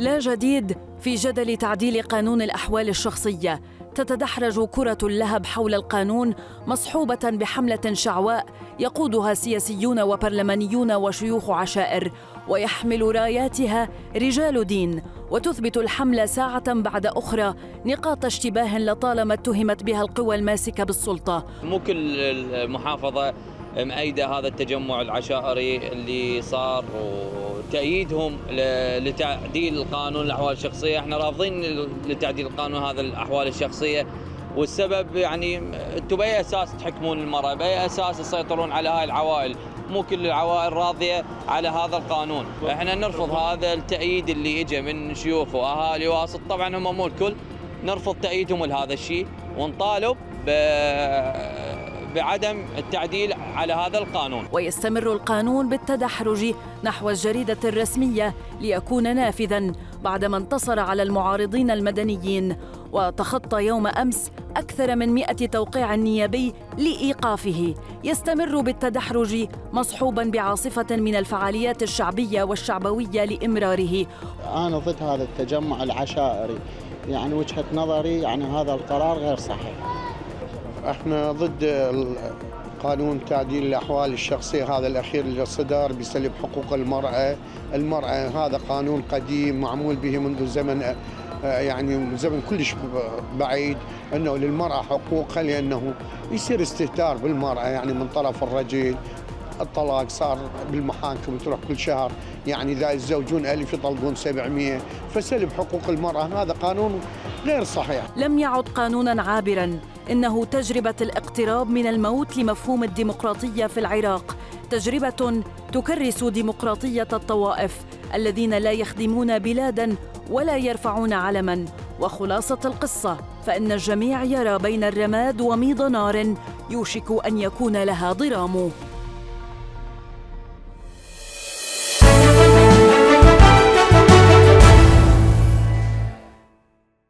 لا جديد في جدل تعديل قانون الأحوال الشخصية. تتدحرج كرة اللهب حول القانون مصحوبة بحملة شعواء يقودها سياسيون وبرلمانيون وشيوخ عشائر ويحمل راياتها رجال دين وتثبت الحملة ساعة بعد أخرى نقاط اشتباه لطالما اتهمت بها القوى الماسكة بالسلطة. مو كل المحافظة مأيدة هذا التجمع العشائري اللي صار وتأييدهم لتعديل قانون الأحوال الشخصية. إحنا رافضين لتعديل قانون هذا الأحوال الشخصية. والسبب يعني أنتم بأي أساس تحكمون المرأة؟ بأي أساس تسيطرون على هاي العوائل؟ مو كل العوائل راضية على هذا القانون، إحنا نرفض هذا التأييد اللي اجى من شيوخ وأهالي وأسط، طبعا هم مو الكل، نرفض تأييدهم لهذا الشيء. ونطالب بعدم التعديل على هذا القانون. ويستمر القانون بالتدحرج نحو الجريدة الرسمية ليكون نافذا بعدما انتصر على المعارضين المدنيين وتخطى يوم أمس أكثر من مئة توقيع نيابي لإيقافه. يستمر بالتدحرج مصحوبا بعاصفة من الفعاليات الشعبية والشعبوية لإمراره. أنا ضد هذا التجمع العشائري. يعني وجهة نظري يعني هذا القرار غير صحيح. إحنا ضد قانون تعديل الأحوال الشخصية هذا الأخير اللي صدر بسلب حقوق المرأة، المرأة هذا قانون قديم معمول به منذ زمن يعني زمن كلش بعيد إنه للمرأة حقوقها لأنه يصير استهتار بالمرأة يعني من طرف الرجل الطلاق صار بالمحاكم تروح كل شهر يعني إذا يتزوجون ألف يطلقون 700 فسلب حقوق المرأة. هذا قانون غير صحيح. لم يعد قانونا عابرا. إنه تجربة الاقتراب من الموت لمفهوم الديمقراطية في العراق تجربة تكرس ديمقراطية الطوائف الذين لا يخدمون بلادا ولا يرفعون علما وخلاصة القصة فإن الجميع يرى بين الرماد وميض نار يوشك أن يكون لها ضرام.